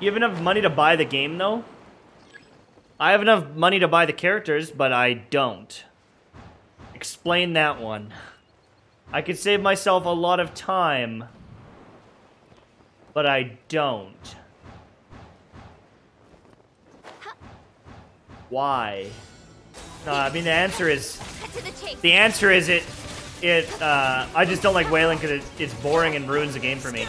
You have enough money to buy the game, though? I have enough money to buy the characters, but I don't. Explain that one. I could save myself a lot of time, but I don't. Why? No, I mean the answer is the answer is it it uh I just don't like whaling because it, it's boring and ruins the game for me.